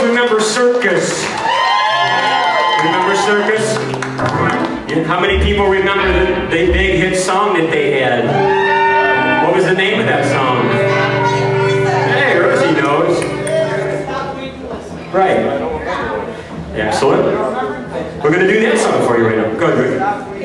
folks remember Circus? Remember Circus? How many people remember the, the big hit song that they had? What was the name of that song? Hey, Rosie knows. Right. Excellent. We're going to do that song for you right now. Go ahead, Rick.